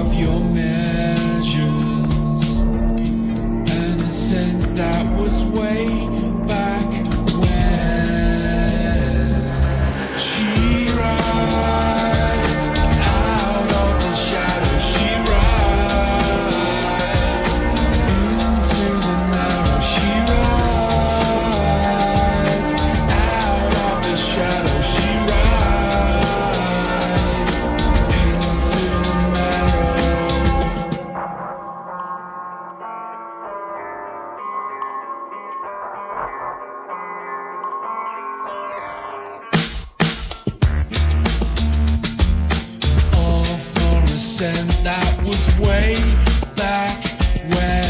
of your measures, all for a scent that was way back when.